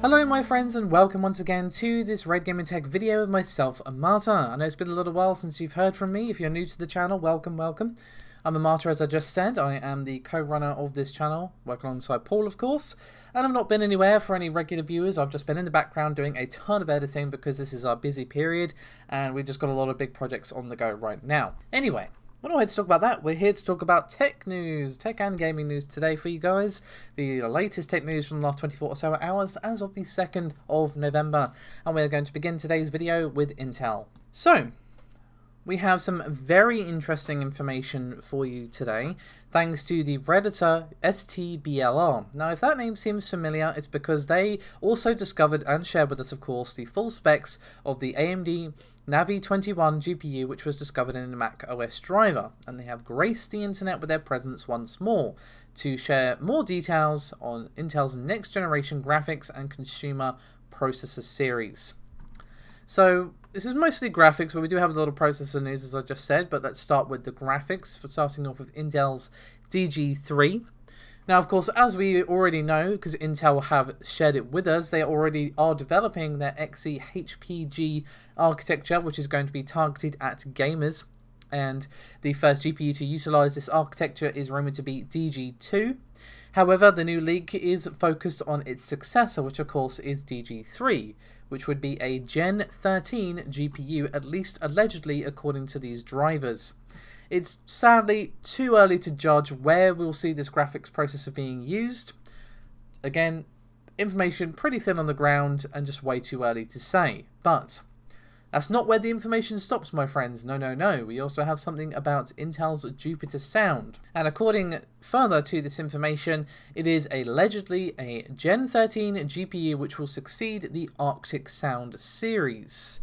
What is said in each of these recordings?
Hello my friends and welcome once again to this Red Gaming Tech video with myself, Amata. I know it's been a little while since you've heard from me. If you're new to the channel, welcome, welcome. I'm Amata as I just said. I am the co-runner of this channel, working alongside Paul of course. And I've not been anywhere for any regular viewers. I've just been in the background doing a ton of editing because this is our busy period and we've just got a lot of big projects on the go right now. Anyway, we're not here to talk about that. We're here to talk about tech news, tech and gaming news today for you guys. The latest tech news from the last 24 or so hours as of the 2nd of November. And we're going to begin today's video with Intel. So, we have some very interesting information for you today, thanks to the Redditor STBLR. Now, if that name seems familiar, it's because they also discovered and shared with us, of course, the full specs of the AMD Navi 21 GPU, which was discovered in a Mac OS driver, and they have graced the internet with their presence once more to share more details on Intel's next generation graphics and consumer processor series. So, this is mostly graphics, but we do have a little processor news, as I just said. But let's start with the graphics, for starting off with Intel's DG3. Now, of course, as we already know, because Intel have shared it with us, they already are developing their Xe HPG architecture, which is going to be targeted at gamers. And the first GPU to utilize this architecture is rumored to be DG2. However, the new leak is focused on its successor, which of course is DG3, which would be a Gen 13 GPU, at least allegedly according to these drivers. It's sadly too early to judge where we'll see this graphics processor being used. Again, information pretty thin on the ground and just way too early to say. But that's not where the information stops, my friends. No, no, no. We also have something about Intel's Jupiter Sound. And according further to this information, it is allegedly a Gen 13 GPU which will succeed the Arctic Sound series.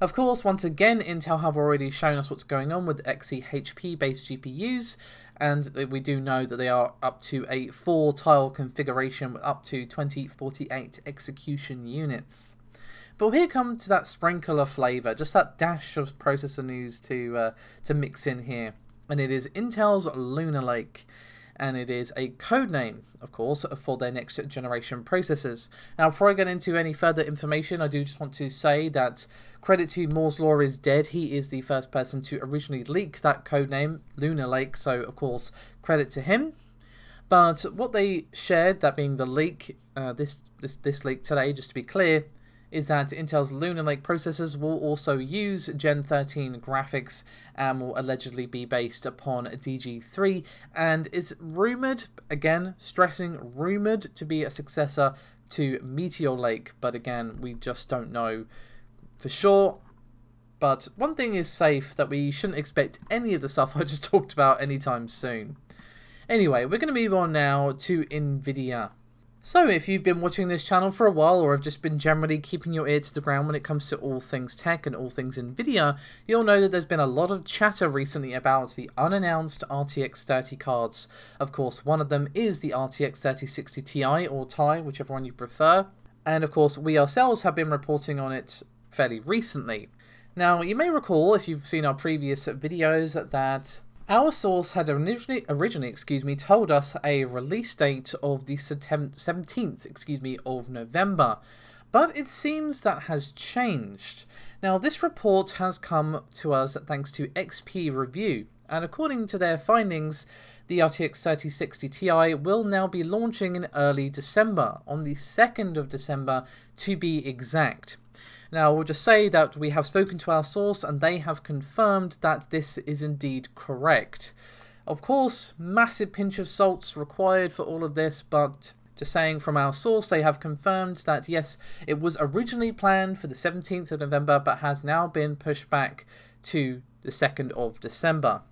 Of course, once again, Intel have already shown us what's going on with XeHP based GPUs, and we do know that they are up to a 4 tile configuration with up to 2048 execution units. But here come to that sprinkle of flavour, just that dash of processor news to uh, to mix in here, and it is Intel's Lunar Lake and it is a code name, of course, for their next generation processors. Now, before I get into any further information, I do just want to say that credit to Moore's Law is dead. He is the first person to originally leak that code name, Lunar Lake, so of course, credit to him. But what they shared, that being the leak, uh, this, this this leak today, just to be clear, is that Intel's Lunar Lake processors will also use Gen 13 graphics and will allegedly be based upon DG3 and is rumored, again, stressing rumored to be a successor to Meteor Lake, but again, we just don't know for sure. But one thing is safe that we shouldn't expect any of the stuff I just talked about anytime soon. Anyway, we're going to move on now to NVIDIA. So, if you've been watching this channel for a while or have just been generally keeping your ear to the ground when it comes to all things tech and all things Nvidia, you'll know that there's been a lot of chatter recently about the unannounced RTX 30 cards. Of course, one of them is the RTX 3060 Ti or Ti, whichever one you prefer. And of course, we ourselves have been reporting on it fairly recently. Now, you may recall, if you've seen our previous videos, that our source had originally, originally, excuse me, told us a release date of the 17th, excuse me, of November, but it seems that has changed. Now, this report has come to us thanks to Expreview, and according to their findings, the RTX 3060 Ti will now be launching in early December, on the 2nd of December to be exact. Now, we'll just say that we have spoken to our source and they have confirmed that this is indeed correct. Of course, massive pinch of salts required for all of this, but just saying from our source, they have confirmed that yes, it was originally planned for the 17th of November, but has now been pushed back to the 2nd of December.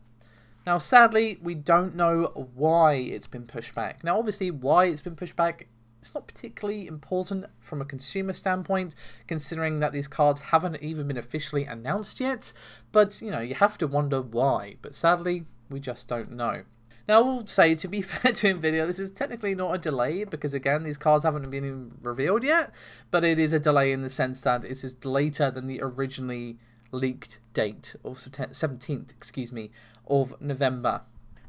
Now, sadly, we don't know why it's been pushed back. Now, obviously, why it's been pushed back it's not particularly important from a consumer standpoint, considering that these cards haven't even been officially announced yet. But, you know, you have to wonder why. But sadly, we just don't know. Now, I will say, to be fair to NVIDIA, this is technically not a delay because, again, these cards haven't been revealed yet, but it is a delay in the sense that it is later than the originally leaked date of 17th, excuse me, of November.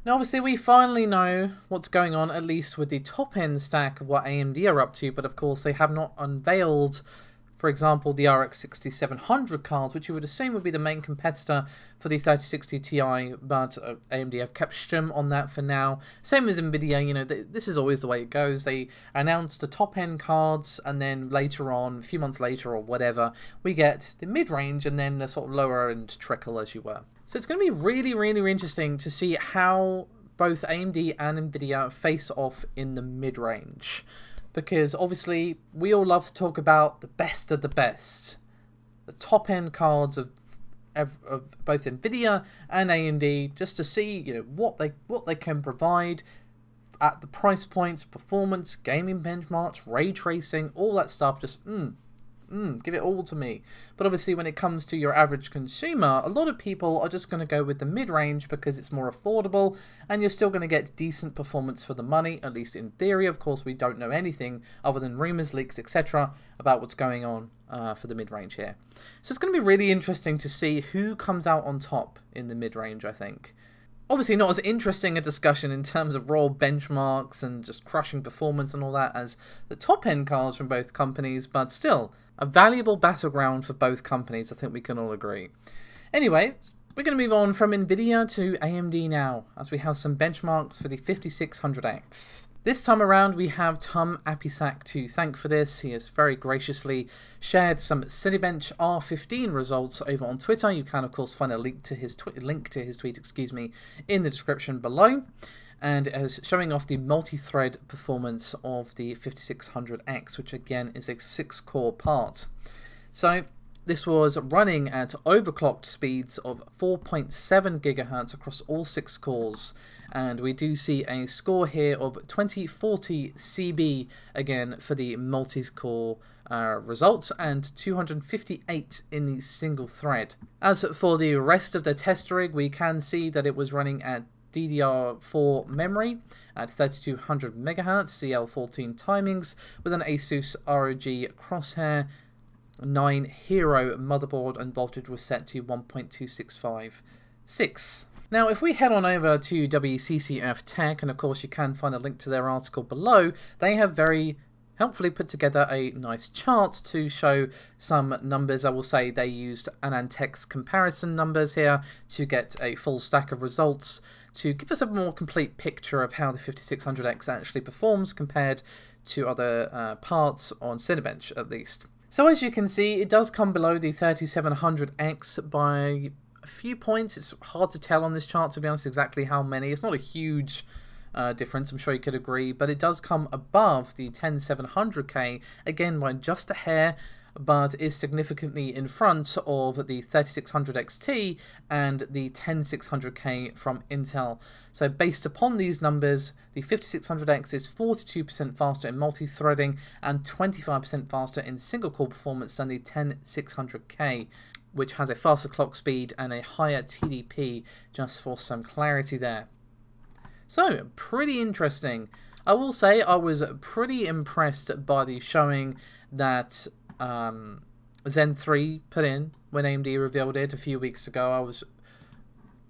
Now obviously we finally know what's going on at least with the top end stack of what AMD are up to, but of course they have not unveiled for example, the RX 6700 cards, which you would assume would be the main competitor for the 3060 Ti, but uh, AMD have kept shim on that for now. Same as Nvidia, you know, th this is always the way it goes. They announce the top end cards, and then later on, a few months later or whatever, we get the mid range and then the sort of lower end trickle, as you were. So it's going to be really, really interesting to see how both AMD and Nvidia face off in the mid range because obviously we all love to talk about the best of the best, the top end cards of, of, both Nvidia and AMD, just to see you know what they what they can provide at the price points, performance, gaming benchmarks, ray tracing, all that stuff. Just mm, mm, give it all to me. But obviously, when it comes to your average consumer, a lot of people are just going to go with the mid range because it's more affordable and you're still going to get decent performance for the money, at least in theory. Of course, we don't know anything other than rumors, leaks, etc., about what's going on uh, for the mid range here. So it's going to be really interesting to see who comes out on top in the mid range, I think obviously not as interesting a discussion in terms of raw benchmarks and just crushing performance and all that as the top end cars from both companies, but still a valuable battleground for both companies, I think we can all agree. Anyway, we're going to move on from Nvidia to AMD now, as we have some benchmarks for the 5600X. This time around we have Tum Apisak to thank for this. He has very graciously shared some Cinebench R15 results over on Twitter. You can of course find a link to his link to his tweet, excuse me, in the description below. And as showing off the multi-thread performance of the 5600X, which again is a six-core part. So this was running at overclocked speeds of 4.7 gigahertz across all six cores and we do see a score here of 2040 CB again for the multi-core uh, results and 258 in the single thread. As for the rest of the test rig, we can see that it was running at DDR4 memory at 3200 MHz, CL14 timings with an Asus ROG Crosshair 9 Hero motherboard and voltage was set to 1.2656. Now, if we head on over to WCCF Tech, and of course you can find a link to their article below, they have very helpfully put together a nice chart to show some numbers. I will say they used AnandTech's comparison numbers here to get a full stack of results to give us a more complete picture of how the 5600X actually performs compared to other uh, parts on Cinebench at least. So as you can see, it does come below the 3700X by a few points. It's hard to tell on this chart, to be honest, exactly how many. It's not a huge uh, difference, I'm sure you could agree, but it does come above the 10700K, again by just a hair, but is significantly in front of the 3600 XT and the 10600K from Intel. So based upon these numbers, the 5600X is 42% faster in multi-threading and 25% faster in single-core performance than the 10600K which has a faster clock speed and a higher TDP, just for some clarity there. So, pretty interesting. I will say I was pretty impressed by the showing that um, Zen 3 put in when AMD revealed it a few weeks ago. I was,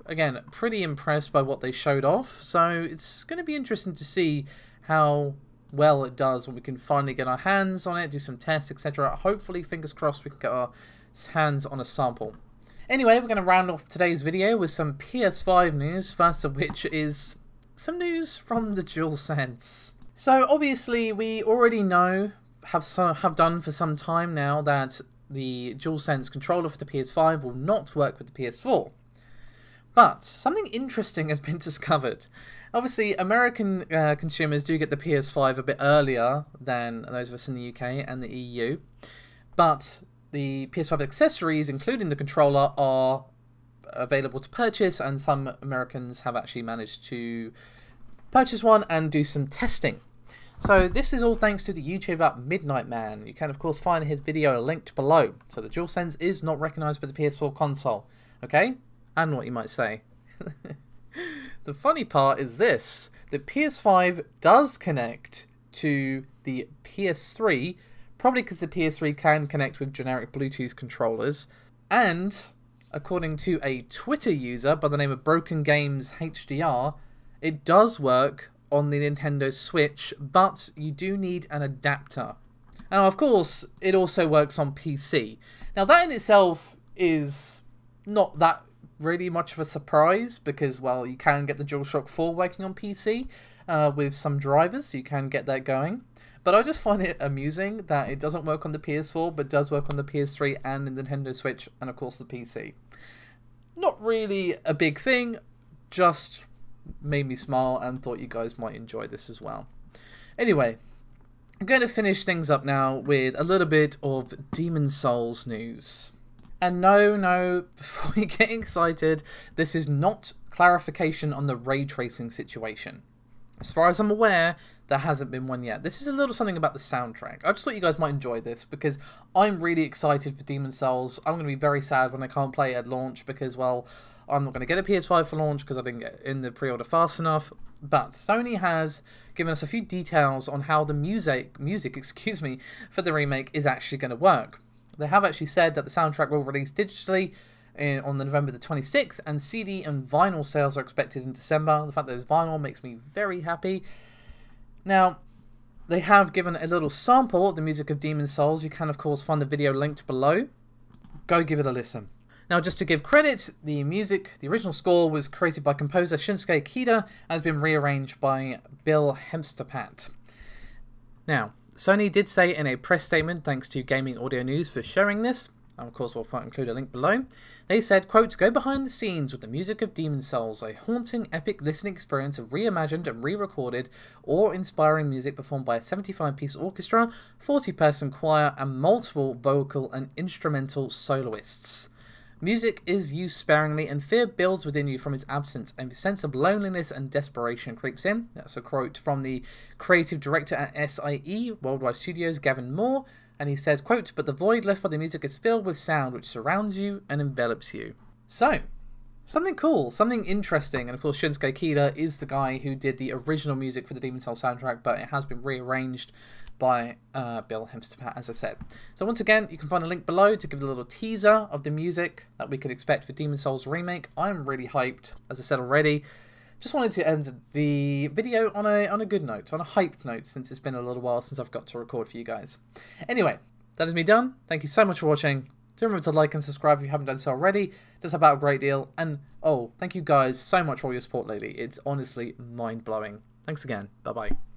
again, pretty impressed by what they showed off. So, it's going to be interesting to see how well it does when we can finally get our hands on it, do some tests, etc. Hopefully, fingers crossed, we can get our hands on a sample. Anyway, we're going to round off today's video with some PS5 news, first of which is some news from the DualSense. So obviously we already know, have, so, have done for some time now, that the DualSense controller for the PS5 will not work with the PS4. But something interesting has been discovered. Obviously, American uh, consumers do get the PS5 a bit earlier than those of us in the UK and the EU, but the PS5 accessories, including the controller, are available to purchase, and some Americans have actually managed to purchase one and do some testing. So this is all thanks to the YouTuber Midnight Man. You can of course find his video linked below. So the DualSense is not recognized by the PS4 console. Okay? And what you might say. the funny part is this. The PS5 does connect to the PS3 probably because the PS3 can connect with generic Bluetooth controllers, and according to a Twitter user by the name of BrokenGamezHDR, It does work on the Nintendo Switch, but you do need an adapter. Now, of course, it also works on PC. Now, that in itself is not that really much of a surprise because, well, you can get the DualShock 4 working on PC uh, with some drivers, you can get that going. But I just find it amusing that it doesn't work on the PS4 but does work on the PS3 and the Nintendo Switch and, of course, the PC. Not really a big thing, just made me smile and thought you guys might enjoy this as well. Anyway, I'm going to finish things up now with a little bit of Demon Souls news. And no, no, before you get excited, this is not clarification on the ray tracing situation. As far as I'm aware, there hasn't been one yet. This is a little something about the soundtrack. I just thought you guys might enjoy this because I'm really excited for Demon Souls. I'm going to be very sad when I can't play it at launch because, well, I'm not going to get a PS5 for launch because I didn't get in the pre-order fast enough. But Sony has given us a few details on how the music, music, excuse me, for the remake is actually going to work. They have actually said that the soundtrack will release digitally in, on November the 26th, and CD and vinyl sales are expected in December. The fact that there's vinyl makes me very happy. Now, they have given a little sample of the music of Demon Souls. You can, of course, find the video linked below. Go give it a listen. Now, just to give credit, the music, the original score was created by composer Shinsuke Kida and has been rearranged by Bill Hemstapat. Now, Sony did say in a press statement, thanks to Gaming Audio News for sharing this, and of course we'll include a link below, they said, quote, Go behind the scenes with the music of Demon Souls, a haunting, epic listening experience of reimagined and re-recorded, awe-inspiring music performed by a 75-piece orchestra, 40-person choir, and multiple vocal and instrumental soloists. Music is used sparingly, and fear builds within you from its absence. A sense of loneliness and desperation creeps in. That's a quote from the creative director at SIE, Worldwide Studios, Gavin Moore, and he says, quote, But the void left by the music is filled with sound which surrounds you and envelops you. So, something cool, something interesting, and of course Shinsuke Kida is the guy who did the original music for the Demon Soul soundtrack, but it has been rearranged by uh, Bill Hemstapat, as I said. So once again, you can find a link below to give a little teaser of the music that we could expect for Demon Souls Remake. I'm really hyped, as I said already. Just wanted to end the video on a on a good note, on a hyped note, since it's been a little while since I've got to record for you guys. Anyway, that is me done. Thank you so much for watching. Do remember to like and subscribe if you haven't done so already. It does help out a great deal. And, oh, thank you guys so much for all your support lately. It's honestly mind-blowing. Thanks again. Bye-bye.